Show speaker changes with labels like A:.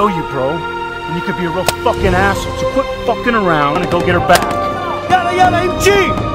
A: know you, bro. And you could be a real fucking asshole. So quit fucking around and go get her back. Yada yada MG!